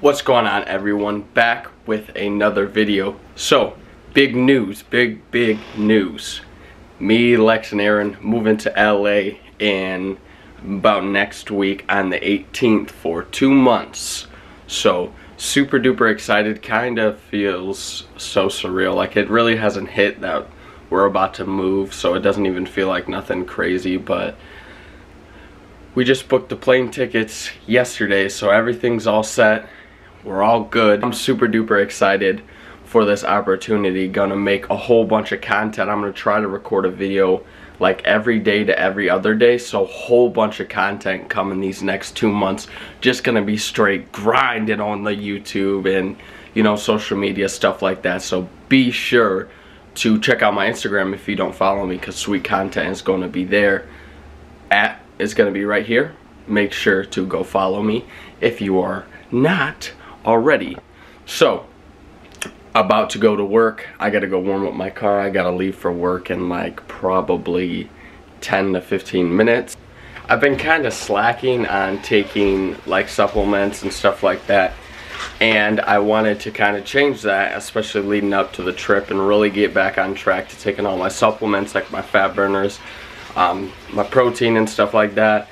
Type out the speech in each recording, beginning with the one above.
What's going on everyone? Back with another video. So, big news, big, big news. Me, Lexx, and Aaron moving to LA in about next week on the 18th for two months. So, super duper excited. Kind of feels so surreal. Like it really hasn't hit that we're about to move, so it doesn't even feel like nothing crazy, but we just booked the plane tickets yesterday, so everything's all set we're all good. I'm super duper excited for this opportunity. Gonna make a whole bunch of content. I'm gonna try to record a video like every day to every other day. So whole bunch of content coming these next two months. Just gonna be straight grinding on the YouTube and you know social media stuff like that. So be sure to check out my Instagram if you don't follow me because sweet content is gonna be there. At is gonna be right here. Make sure to go follow me if you are not already. So, about to go to work. I gotta go warm up my car. I gotta leave for work in like probably 10 to 15 minutes. I've been kind of slacking on taking like supplements and stuff like that. And I wanted to kind of change that, especially leading up to the trip and really get back on track to taking all my supplements like my fat burners, um, my protein and stuff like that.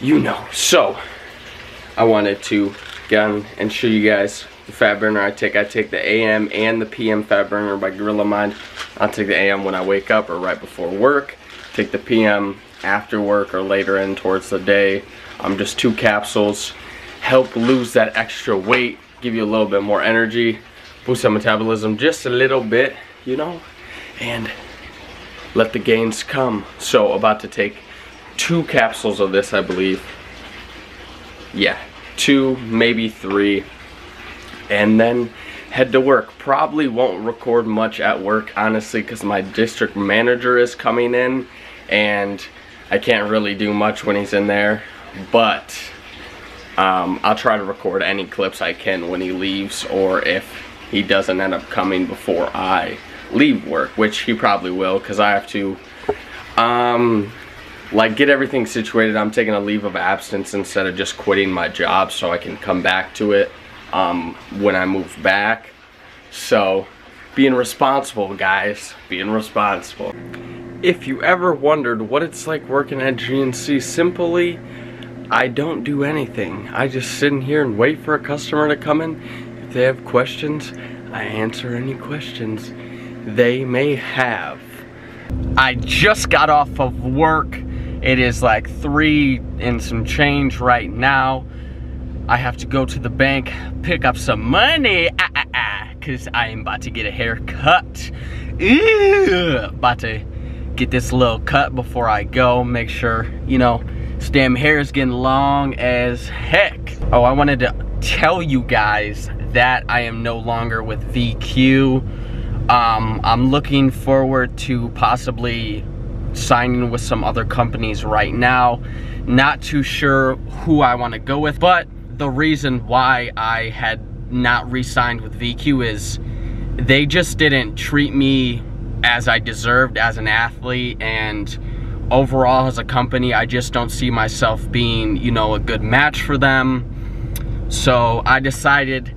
You know. So, I wanted to gun and show you guys the fat burner I take. I take the AM and the PM fat burner by Gorilla Mind. I'll take the AM when I wake up or right before work. Take the PM after work or later in towards the day. I'm um, just two capsules. Help lose that extra weight, give you a little bit more energy, boost that metabolism just a little bit, you know, and let the gains come. So about to take two capsules of this, I believe. Yeah, two, maybe three, and then head to work. Probably won't record much at work, honestly, because my district manager is coming in, and I can't really do much when he's in there, but um, I'll try to record any clips I can when he leaves, or if he doesn't end up coming before I leave work, which he probably will, because I have to um, like get everything situated. I'm taking a leave of absence instead of just quitting my job so I can come back to it um, when I move back. So being responsible guys, being responsible. If you ever wondered what it's like working at GNC, simply I don't do anything. I just sit in here and wait for a customer to come in. If they have questions, I answer any questions they may have. I just got off of work it is like three and some change right now. I have to go to the bank, pick up some money, ah, ah, ah, cause I am about to get a haircut. Ew, about to get this little cut before I go, make sure, you know, this damn hair is getting long as heck. Oh, I wanted to tell you guys that I am no longer with VQ. Um, I'm looking forward to possibly signing with some other companies right now. Not too sure who I want to go with, but the reason why I had not re-signed with VQ is they just didn't treat me as I deserved as an athlete and overall as a company I just don't see myself being you know a good match for them so I decided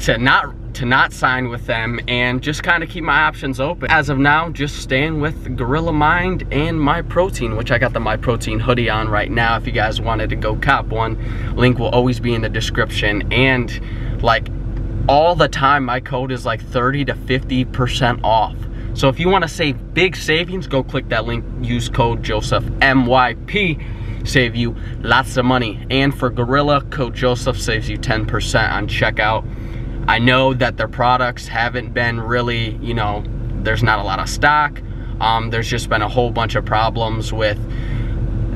to not to not sign with them and just kind of keep my options open. As of now, just staying with Gorilla Mind and My Protein, which I got the My Protein hoodie on right now. If you guys wanted to go cop one, link will always be in the description. And like all the time, my code is like 30 to 50% off. So if you want to save big savings, go click that link, use code Joseph MYP, save you lots of money. And for Gorilla, code Joseph saves you 10% on checkout. I know that their products haven't been really, you know, there's not a lot of stock. Um, there's just been a whole bunch of problems with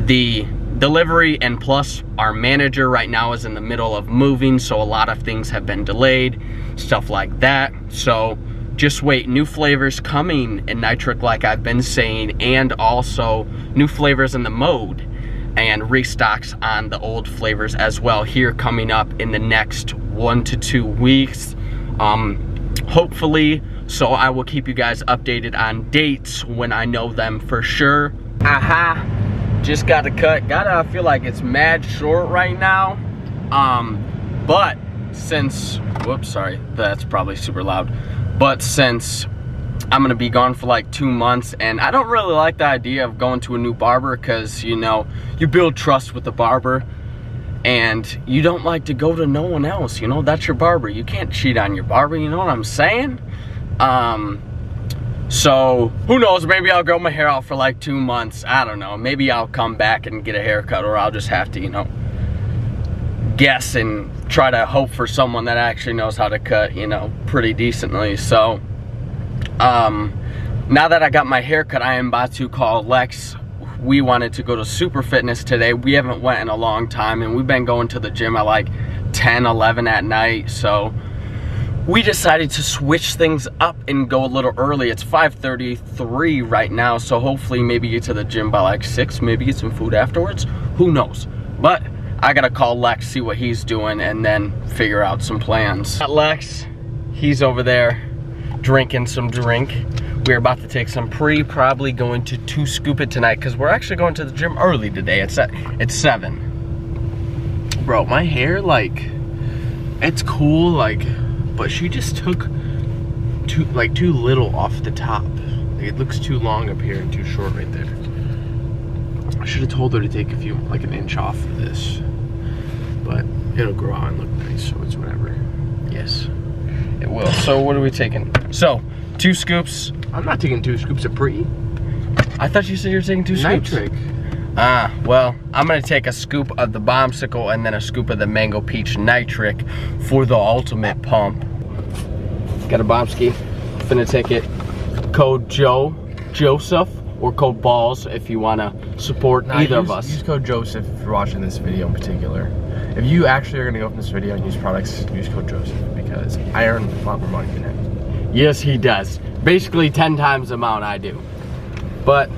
the delivery and plus our manager right now is in the middle of moving so a lot of things have been delayed stuff like that so just wait new flavors coming in nitric like I've been saying and also new flavors in the mode and restocks on the old flavors as well here coming up in the next one to two weeks. Um, hopefully, so I will keep you guys updated on dates when I know them for sure. Aha, just got to cut. Gotta feel like it's mad short right now. Um, but since, whoops, sorry, that's probably super loud. But since I'm gonna be gone for like two months and I don't really like the idea of going to a new barber because, you know, you build trust with the barber and you don't like to go to no one else, you know, that's your barber. You can't cheat on your barber, you know what I'm saying? Um, so who knows, maybe I'll grow my hair out for like two months. I don't know. Maybe I'll come back and get a haircut or I'll just have to, you know, guess and try to hope for someone that actually knows how to cut, you know, pretty decently. So, um, now that I got my haircut, I am about to call Lexx. We wanted to go to Super Fitness today. We haven't went in a long time and we've been going to the gym at like 10, 11 at night. So we decided to switch things up and go a little early. It's 5.33 right now, so hopefully maybe get to the gym by like 6, maybe get some food afterwards. Who knows? But I gotta call Lexx, see what he's doing, and then figure out some plans. Lexx, he's over there drinking some drink. We're about to take some pre, probably going to two scoop it tonight, because we're actually going to the gym early today. It's, at, it's 7. Bro, my hair, like, it's cool, like, but she just took too like too little off the top. Like, it looks too long up here and too short right there. I should have told her to take a few, like an inch off of this. But it'll grow out and look nice, so it's whatever. Yes, will. So what are we taking? So, two scoops. I'm not taking two scoops of pre. I thought you said you were taking two scoops. Nitric. Ah, well, I'm gonna take a scoop of the Bombsicle and then a scoop of the Mango Peach Nitric for the ultimate pump. Got a Bombski, finna take it. Code Joe, Joseph, or code Balls if you wanna support Nah, either use, of us. Use code Joseph if you're watching this video in particular. If you actually are gonna go from this video and use products, use code Joseph because I earn a lot more money than him. Yes, he does. Basically 10 times the amount I do. But,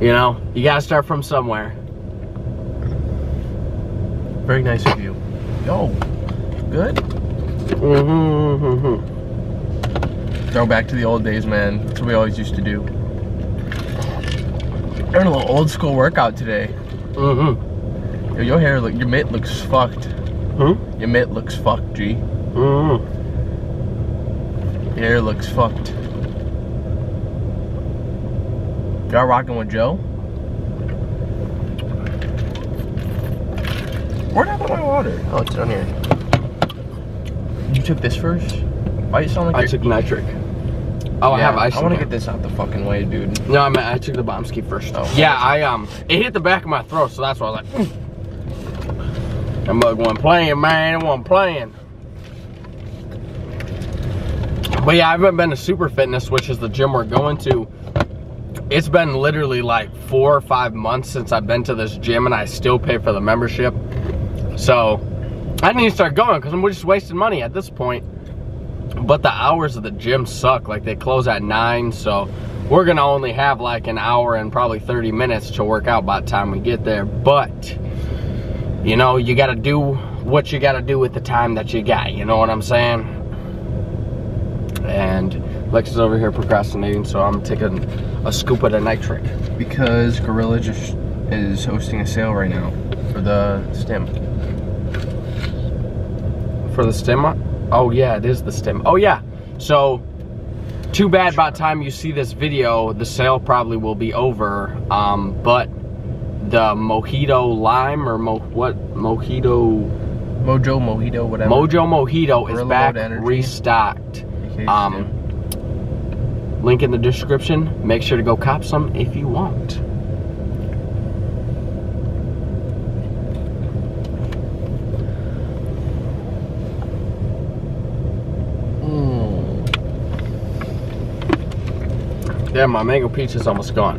you know, you gotta start from somewhere. Very nice of you. Yo, good. Mm-hmm, mm-hmm. Go back to the old days, man. That's what we always used to do. Doing a little old school workout today. Mm-hmm. Yo, your hair look, your mitt looks fucked. Hmm? Your mitt looks fucked, G. Mm-hmm. Your hair looks fucked. Y'all rocking with Joe? Where'd I put my water? Oh, it's down here. You took this first? Why you sound like I took nitric. Oh, I have ice. I want to get this out the fucking way, dude. No, I mean, I took the Bombski first. Oh. Yeah, I um, it hit the back of my throat, so that's why I was like, mm. that mug wasn't playing, man. It wasn't playing. But yeah, I haven't been to Super Fitness, which is the gym we're going to. It's been literally like four or five months since I've been to this gym, and I still pay for the membership. So I need to start going because I'm just wasting money at this point. But the hours of the gym suck. Like they close at nine, so we're gonna only have like an hour and probably 30 minutes to work out by the time we get there. But you know, you gotta do what you gotta do with the time that you got. You know what I'm saying? And Lexx is over here procrastinating, so I'm taking a scoop of the nitric. Because Gorilla just is hosting a sale right now for the stem. For the stem? Oh yeah, it is the stem. Oh yeah. So too bad by the time you see this video, the sale probably will be over. Um, but the mojito lime or mo what mojito Mojo, Mojito, whatever. Mojo Mojito is back restocked. Um, link in the description. Make sure to go cop some if you want. Yeah, my mango peach is almost gone.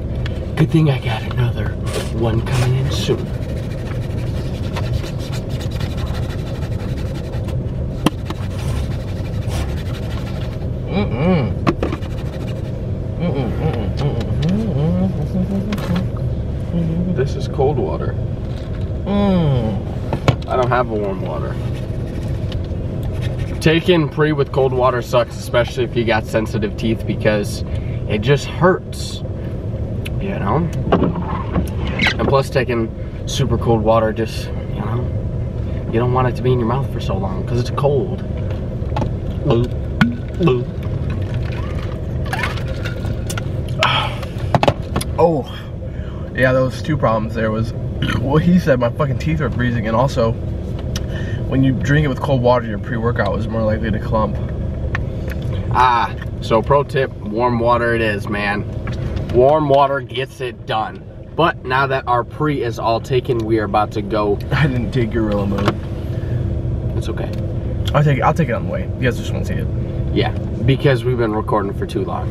Good thing I got another one coming in soon. Mm-mm. This is cold water. Mm. I don't have a warm water. Taking pre with cold water sucks, especially if you got sensitive teeth because it just hurts. You know? And plus taking super cold water just, you know, You don't want it to be in your mouth for so long because it's cold. Boop, boop. Oh, yeah, those two problems there was, well, he said my fucking teeth are freezing, and also, when you drink it with cold water, your pre-workout is more likely to clump. Ah, so pro tip, warm water it is, man. Warm water gets it done. But now that our pre is all taken, we are about to go. I didn't take gorilla mode. It's okay. I'll take it. I'll take it on the way. You guys just want to see it. Yeah, because we've been recording for too long.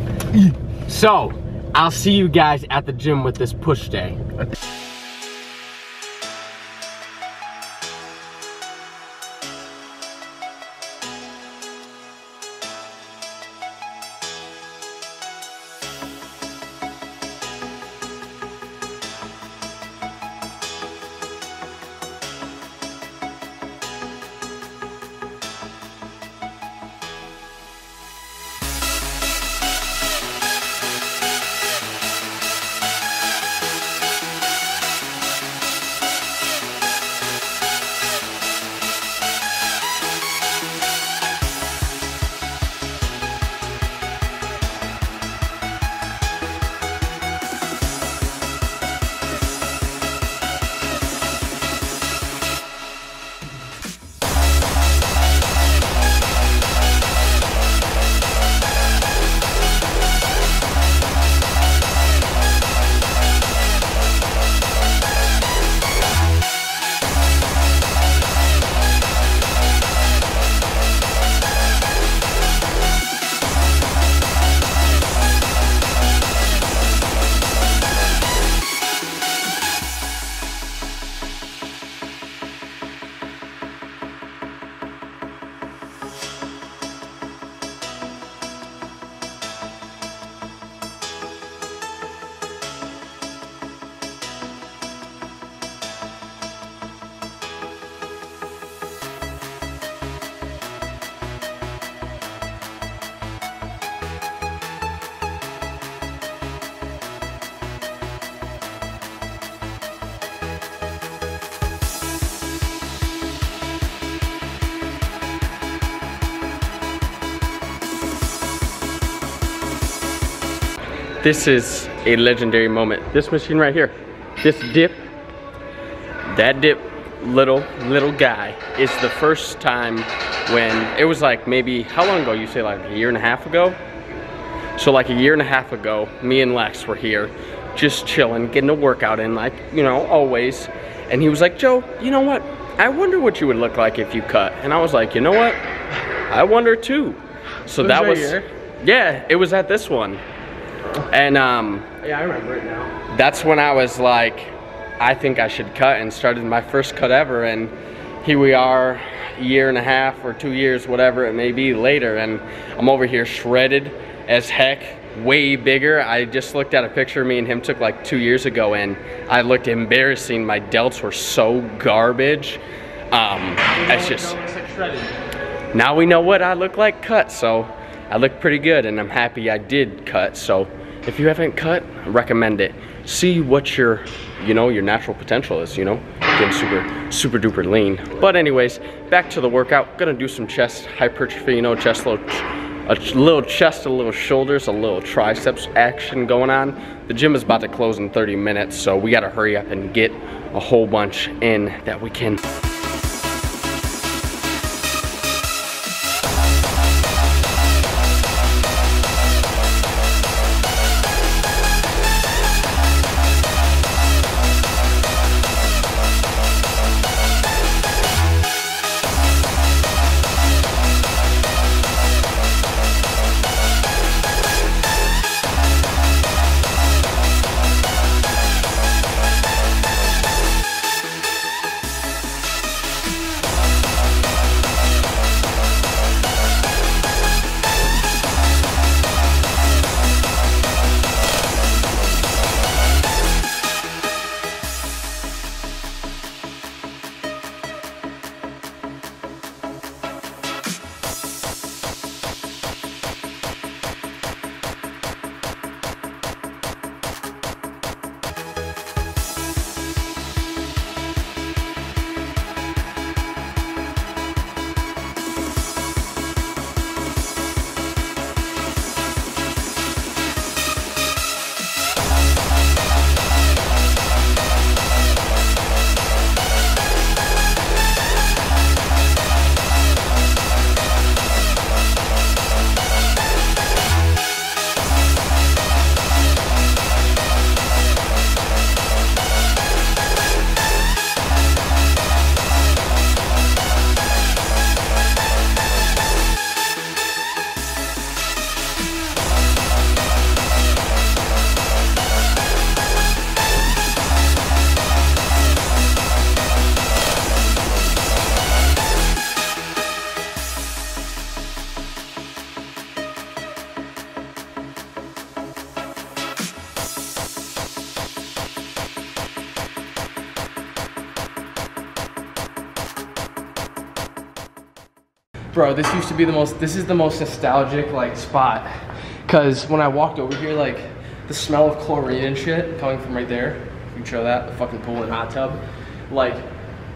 so, I'll see you guys at the gym with this push day. This is a legendary moment. This machine right here, this dip, that dip little, little guy is the first time when, it was like maybe, how long ago? You say like a year and a half ago? So like a year and a half ago, me and Lexx were here, just chilling, getting a workout in like, you know, always. And he was like, Joe, you know what? I wonder what you would look like if you cut. And I was like, you know what? I wonder too. So Was that right was, here? yeah, it was at this one. And um, Yeah, I remember it now. that's when I was like, I think I should cut and started my first cut ever. And here we are, a year and a half or two years, whatever it may be later. And I'm over here shredded as heck, way bigger. I just looked at a picture me and him took like two years ago and I looked embarrassing. My delts were so garbage. Um, it's just, now we know what I look like cut, so I look pretty good and I'm happy I did cut. So if you haven't cut, I recommend it. See what your, you know, your natural potential is, you know, getting super, super duper lean. But anyways, back to the workout. Gonna do some chest hypertrophy, you know, chest a little chest, a little shoulders, a little triceps action going on. The gym is about to close in 30 minutes, so we gotta hurry up and get a whole bunch in that we can Bro, this used to be the most, this is the most nostalgic like spot. Cause when I walked over here, like the smell of chlorine and shit coming from right there, you can show that, the fucking pool and hot tub. Like,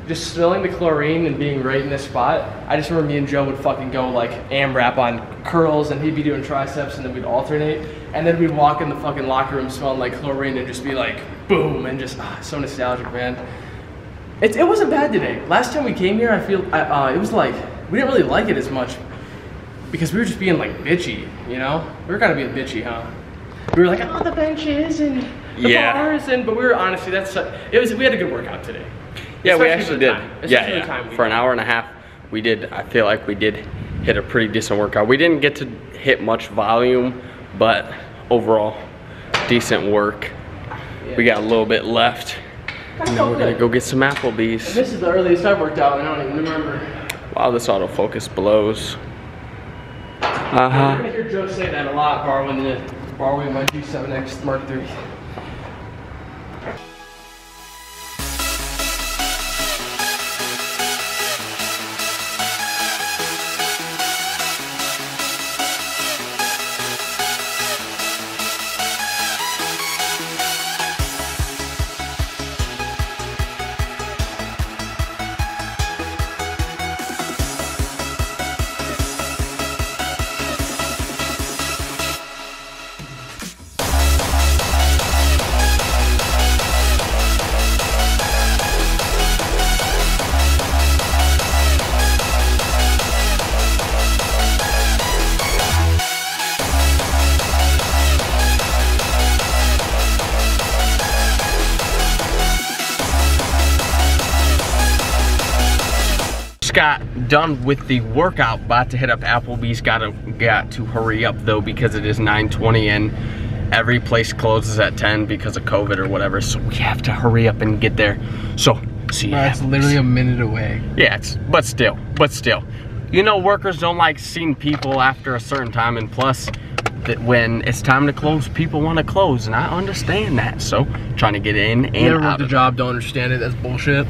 just smelling the chlorine and being right in this spot, I just remember me and Joe would fucking go like AMRAP on curls and he'd be doing triceps and then we'd alternate. And then we'd walk in the fucking locker room smelling like chlorine and just be like, boom, and just, ah, so nostalgic, man. It, it wasn't bad today. Last time we came here, I feel, uh, it was like, we didn't really like it as much because we were just being like bitchy, you know? We were kind of being bitchy, huh? We were like, oh, the benches and the Yeah. bars, and but we were honestly, that's, it was, we had a good workout today. Yeah, we actually did. time. Yeah, yeah. For an hour and a half, we did. I feel like we did hit a pretty decent workout. We didn't get to hit much volume, but overall, decent work. We got a little bit left. Now felt we're gonna go get some Applebee's. This is the earliest I've worked out, and I don't even remember. Wow, this autofocus blows. Uh I'm huh. gonna hear Joe say that a lot, borrowing the borrowing my G7X Mark III. Just got done with the workout, about to hit up Applebee's. Gotta got to hurry up though because it is 9:20 and every place closes at 10 because of COVID or whatever. So we have to hurry up and get there. So see you. at That's literally a minute away. Yeah, it's, but still, but still. You know, workers don't like seeing people after a certain time, and plus, that when it's time to close, people want to close, and I understand that. So, trying to get in and never out. worked a job, don't understand it. That's bullshit.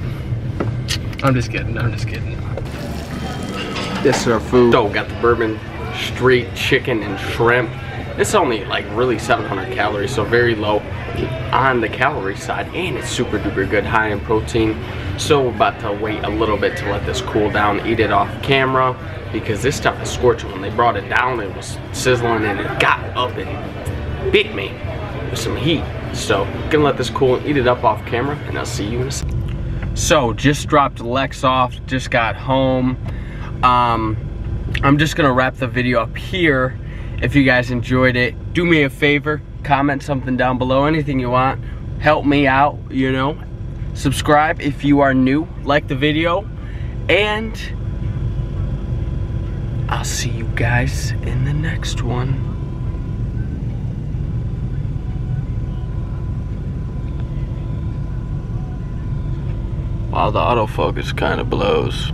I'm just kidding. I'm just kidding. This is our food. So, got the bourbon street chicken and shrimp. It's only like really 700 calories, so very low on the calorie side, and it's super duper good, high in protein. So we're about to wait a little bit to let this cool down, eat it off camera, because this stuff is scorching. When they brought it down, it was sizzling and it got up and bit me with some heat. So gonna let this cool and eat it up off camera, and I'll see you in a second. So just dropped Lexx off, just got home. Um, I'm just gonna wrap the video up here. If you guys enjoyed it, do me a favor, comment something down below, anything you want. Help me out, you know. Subscribe if you are new, like the video, and I'll see you guys in the next one. Wow, the autofocus kind of blows.